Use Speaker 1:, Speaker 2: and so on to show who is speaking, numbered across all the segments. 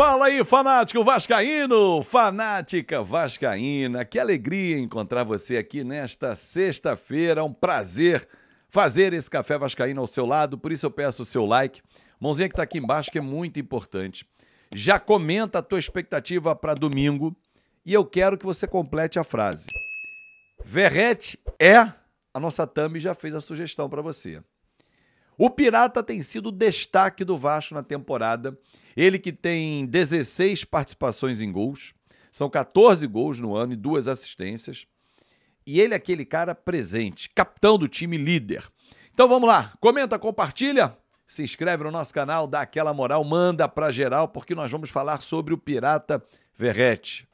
Speaker 1: Fala aí, fanático vascaíno, fanática vascaína. Que alegria encontrar você aqui nesta sexta-feira. É um prazer fazer esse café vascaíno ao seu lado. Por isso eu peço o seu like. Mãozinha que está aqui embaixo que é muito importante. Já comenta a tua expectativa para domingo e eu quero que você complete a frase. Verrete é a nossa Tami já fez a sugestão para você. O Pirata tem sido destaque do Vasco na temporada. Ele que tem 16 participações em gols, são 14 gols no ano e duas assistências. E ele é aquele cara presente, capitão do time líder. Então vamos lá, comenta, compartilha, se inscreve no nosso canal, dá aquela moral, manda para geral, porque nós vamos falar sobre o Pirata Verrete.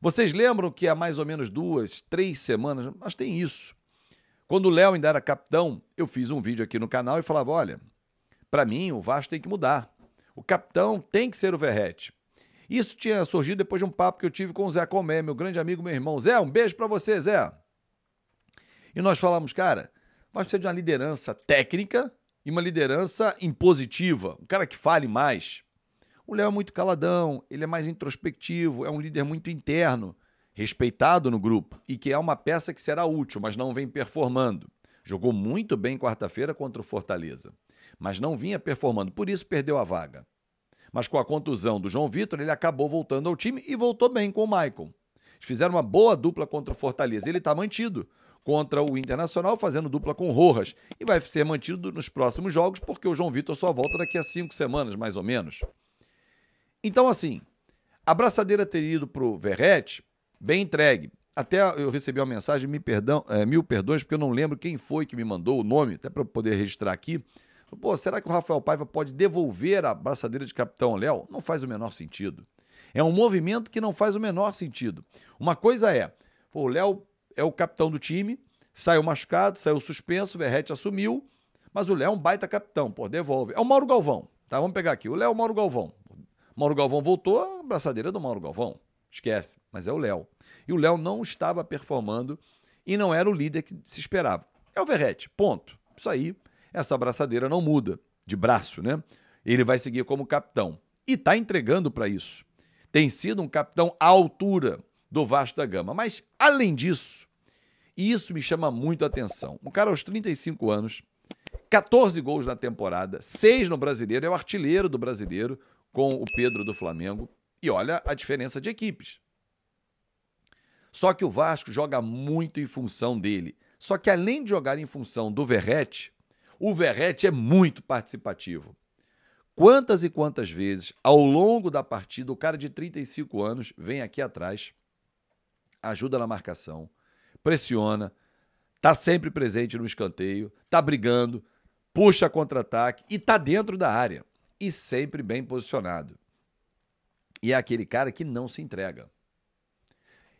Speaker 1: Vocês lembram que há mais ou menos duas, três semanas, mas tem isso. Quando o Léo ainda era capitão, eu fiz um vídeo aqui no canal e falava: olha, para mim o Vasco tem que mudar. O capitão tem que ser o Verrete. Isso tinha surgido depois de um papo que eu tive com o Zé Comé, meu grande amigo, meu irmão. Zé, um beijo para você, Zé. E nós falamos, cara, vai ser de uma liderança técnica e uma liderança impositiva, um cara que fale mais. O Léo é muito caladão, ele é mais introspectivo, é um líder muito interno respeitado no grupo e que é uma peça que será útil, mas não vem performando. Jogou muito bem quarta-feira contra o Fortaleza, mas não vinha performando, por isso perdeu a vaga. Mas com a contusão do João Vitor, ele acabou voltando ao time e voltou bem com o Maicon. Fizeram uma boa dupla contra o Fortaleza. Ele está mantido contra o Internacional, fazendo dupla com o Rojas. E vai ser mantido nos próximos jogos, porque o João Vitor só volta daqui a cinco semanas, mais ou menos. Então, assim, a braçadeira ter ido para o Verrete Bem entregue. Até eu recebi uma mensagem, me perdão, é, mil perdões, porque eu não lembro quem foi que me mandou o nome, até para eu poder registrar aqui. Pô, será que o Rafael Paiva pode devolver a braçadeira de Capitão Léo? Não faz o menor sentido. É um movimento que não faz o menor sentido. Uma coisa é, pô, o Léo é o capitão do time, saiu machucado, saiu suspenso, o Verrete assumiu, mas o Léo é um baita capitão, pô, devolve. É o Mauro Galvão, tá? Vamos pegar aqui. O Léo é o Mauro Galvão. Mauro Galvão voltou, a braçadeira é do Mauro Galvão. Esquece, mas é o Léo. E o Léo não estava performando e não era o líder que se esperava. É o Verrete, ponto. Isso aí, essa abraçadeira não muda de braço, né? Ele vai seguir como capitão. E está entregando para isso. Tem sido um capitão à altura do Vasco da Gama. Mas, além disso, e isso me chama muito a atenção, um cara aos 35 anos, 14 gols na temporada, 6 no brasileiro, é o artilheiro do brasileiro com o Pedro do Flamengo. E olha a diferença de equipes. Só que o Vasco joga muito em função dele. Só que além de jogar em função do Verrete, o Verrete é muito participativo. Quantas e quantas vezes, ao longo da partida, o cara de 35 anos vem aqui atrás, ajuda na marcação, pressiona, tá sempre presente no escanteio, tá brigando, puxa contra-ataque e tá dentro da área e sempre bem posicionado. E é aquele cara que não se entrega.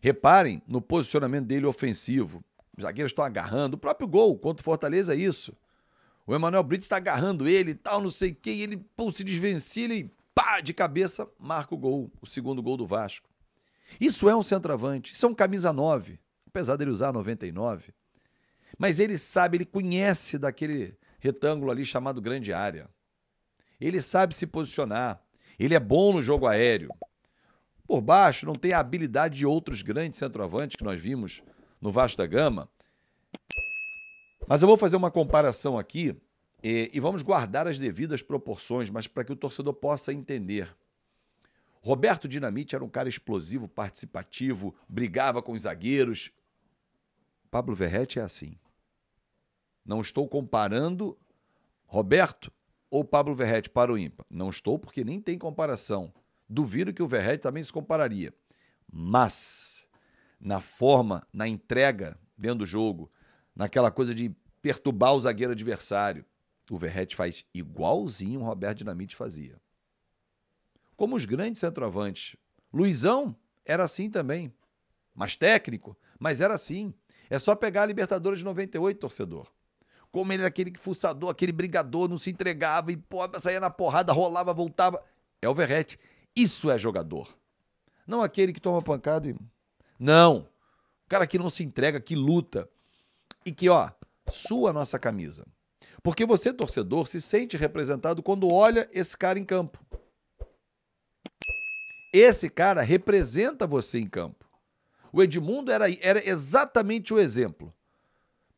Speaker 1: Reparem no posicionamento dele ofensivo. Os zagueiros estão agarrando. O próprio gol contra o Fortaleza é isso. O Emanuel Brito está agarrando ele e tal, não sei o quê. E ele pô, se desvencilha e pá, de cabeça, marca o gol. O segundo gol do Vasco. Isso é um centroavante. Isso é um camisa 9. Apesar dele usar 99. Mas ele sabe, ele conhece daquele retângulo ali chamado grande área. Ele sabe se posicionar. Ele é bom no jogo aéreo. Por baixo, não tem a habilidade de outros grandes centroavantes que nós vimos no Vasco da Gama. Mas eu vou fazer uma comparação aqui e, e vamos guardar as devidas proporções, mas para que o torcedor possa entender. Roberto Dinamite era um cara explosivo, participativo, brigava com os zagueiros. Pablo Verrete é assim. Não estou comparando Roberto ou Pablo Verrete para o ímpar? Não estou, porque nem tem comparação. Duvido que o Verrete também se compararia. Mas, na forma, na entrega dentro do jogo, naquela coisa de perturbar o zagueiro adversário, o Verrete faz igualzinho o Roberto Dinamite fazia. Como os grandes centroavantes. Luizão era assim também. Mais técnico, mas era assim. É só pegar a Libertadores de 98, torcedor. Como ele era aquele fuçador, aquele brigador, não se entregava e pô, saía na porrada, rolava, voltava. É o Verrete. Isso é jogador. Não aquele que toma pancada e. Não. O cara que não se entrega, que luta. E que, ó, sua nossa camisa. Porque você, torcedor, se sente representado quando olha esse cara em campo. Esse cara representa você em campo. O Edmundo era, era exatamente o exemplo.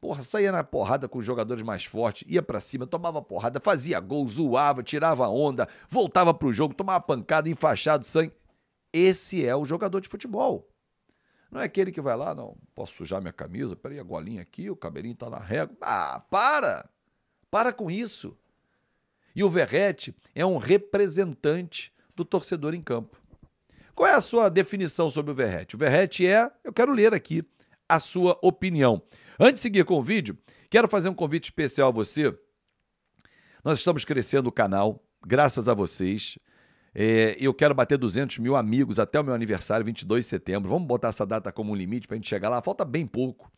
Speaker 1: Porra, saía na porrada com os jogadores mais fortes, ia para cima, tomava porrada, fazia gol, zoava, tirava onda, voltava pro jogo, tomava pancada, enfaixado, sangue. Esse é o jogador de futebol. Não é aquele que vai lá, não, posso sujar minha camisa, peraí, a golinha aqui, o cabelinho tá na régua. Ah, para! Para com isso. E o Verrete é um representante do torcedor em campo. Qual é a sua definição sobre o Verrete? O Verrete é, eu quero ler aqui a sua opinião. Antes de seguir com o vídeo, quero fazer um convite especial a você. Nós estamos crescendo o canal, graças a vocês. É, eu quero bater 200 mil amigos até o meu aniversário, 22 de setembro. Vamos botar essa data como um limite para a gente chegar lá. Falta bem pouco.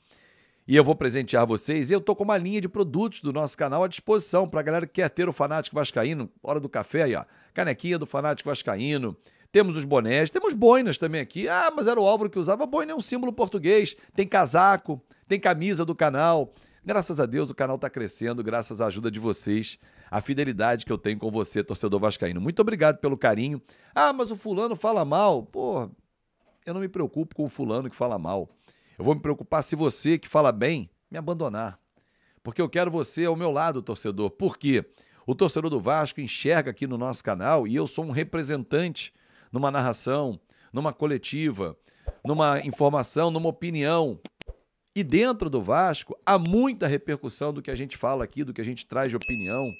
Speaker 1: E eu vou presentear vocês. Eu tô com uma linha de produtos do nosso canal à disposição para a galera que quer ter o Fanático Vascaíno. Hora do café aí, ó. Canequinha do Fanático Vascaíno. Temos os bonés, temos boinas também aqui. Ah, mas era o Álvaro que usava. Boina é um símbolo português. Tem casaco, tem camisa do canal. Graças a Deus o canal está crescendo, graças à ajuda de vocês, a fidelidade que eu tenho com você, torcedor vascaíno. Muito obrigado pelo carinho. Ah, mas o fulano fala mal. Pô, eu não me preocupo com o fulano que fala mal. Eu vou me preocupar se você que fala bem me abandonar. Porque eu quero você ao meu lado, torcedor. Por quê? O torcedor do Vasco enxerga aqui no nosso canal e eu sou um representante numa narração, numa coletiva, numa informação, numa opinião e dentro do Vasco há muita repercussão do que a gente fala aqui, do que a gente traz de opinião.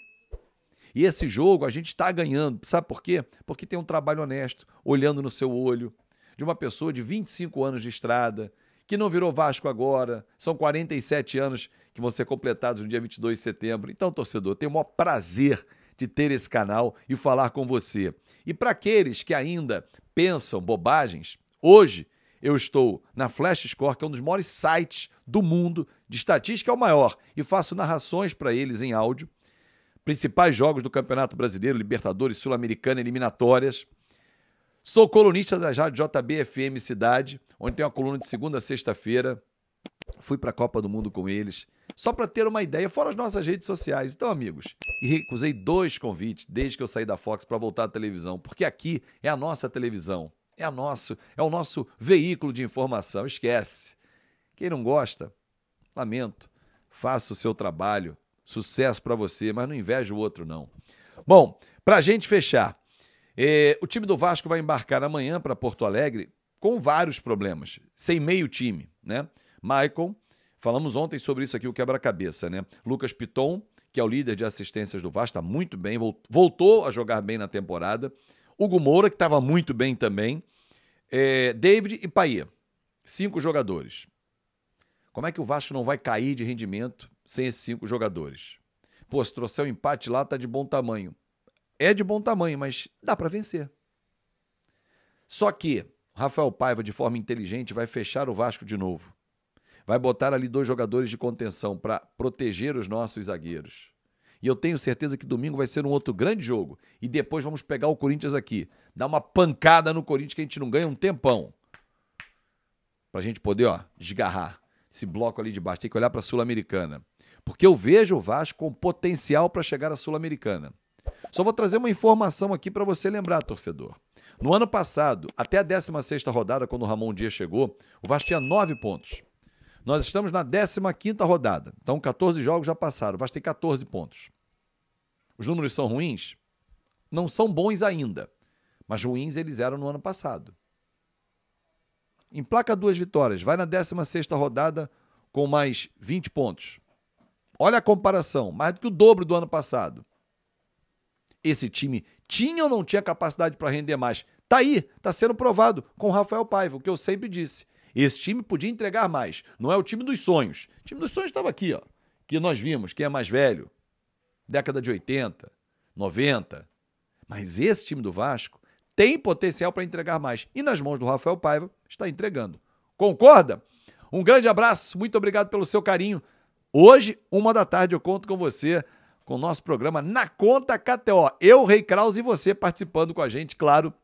Speaker 1: E esse jogo a gente está ganhando. Sabe por quê? Porque tem um trabalho honesto, olhando no seu olho, de uma pessoa de 25 anos de estrada, que não virou Vasco agora. São 47 anos que vão ser completados no dia 22 de setembro. Então, torcedor, tenho o maior prazer de ter esse canal e falar com você. E para aqueles que ainda pensam bobagens, hoje eu estou na Flash Score, que é um dos maiores sites do mundo, de estatística é o maior, e faço narrações para eles em áudio. Principais jogos do Campeonato Brasileiro, Libertadores, Sul-Americana, eliminatórias. Sou colunista da Rádio JBFM Cidade, onde tem uma coluna de segunda a sexta-feira. Fui para a Copa do Mundo com eles, só para ter uma ideia, fora as nossas redes sociais. Então, amigos, recusei dois convites desde que eu saí da Fox para voltar à televisão, porque aqui é a nossa televisão. É, a nosso, é o nosso veículo de informação. Esquece. Quem não gosta, lamento. Faça o seu trabalho. Sucesso para você, mas não inveja o outro, não. Bom, para a gente fechar, eh, o time do Vasco vai embarcar amanhã para Porto Alegre com vários problemas, sem meio time, né? Michael, falamos ontem sobre isso aqui, o quebra-cabeça, né? Lucas Piton, que é o líder de assistências do Vasco, está muito bem, voltou a jogar bem na temporada. Hugo Moura, que estava muito bem também. É, David e Paia. Cinco jogadores. Como é que o Vasco não vai cair de rendimento sem esses cinco jogadores? Pô, se trouxer o um empate lá, tá de bom tamanho. É de bom tamanho, mas dá para vencer. Só que Rafael Paiva, de forma inteligente, vai fechar o Vasco de novo. Vai botar ali dois jogadores de contenção para proteger os nossos zagueiros. E eu tenho certeza que domingo vai ser um outro grande jogo. E depois vamos pegar o Corinthians aqui. Dar uma pancada no Corinthians que a gente não ganha um tempão. Pra gente poder, ó, desgarrar esse bloco ali de baixo. Tem que olhar pra Sul-Americana. Porque eu vejo o Vasco com potencial para chegar à Sul-Americana. Só vou trazer uma informação aqui para você lembrar, torcedor. No ano passado, até a 16 rodada, quando o Ramon Dias chegou, o Vasco tinha 9 pontos. Nós estamos na 15 rodada. Então, 14 jogos já passaram. Vasco tem 14 pontos. Os números são ruins? Não são bons ainda. Mas ruins eles eram no ano passado. Emplaca duas vitórias. Vai na 16 rodada com mais 20 pontos. Olha a comparação. Mais do que o dobro do ano passado. Esse time tinha ou não tinha capacidade para render mais? Tá aí, tá sendo provado com o Rafael Paiva, o que eu sempre disse. Esse time podia entregar mais. Não é o time dos sonhos. O time dos sonhos estava aqui, ó. Que nós vimos, quem é mais velho. Década de 80, 90. Mas esse time do Vasco tem potencial para entregar mais. E nas mãos do Rafael Paiva está entregando. Concorda? Um grande abraço, muito obrigado pelo seu carinho. Hoje, uma da tarde, eu conto com você com o nosso programa Na Conta KTO. Eu, Rei Kraus e você participando com a gente, claro.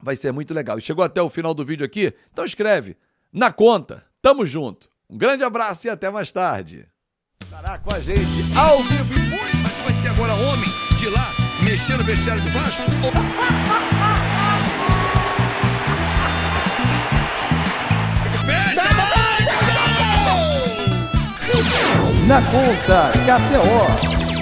Speaker 1: Vai ser muito legal. E chegou até o final do vídeo aqui? Então escreve na conta. Tamo junto. Um grande abraço e até mais tarde. Estará com a gente ao vivo e muito, mas vai ser agora homem de lá, mexendo o vestiário do baixo? Fecha! Na conta, KTO.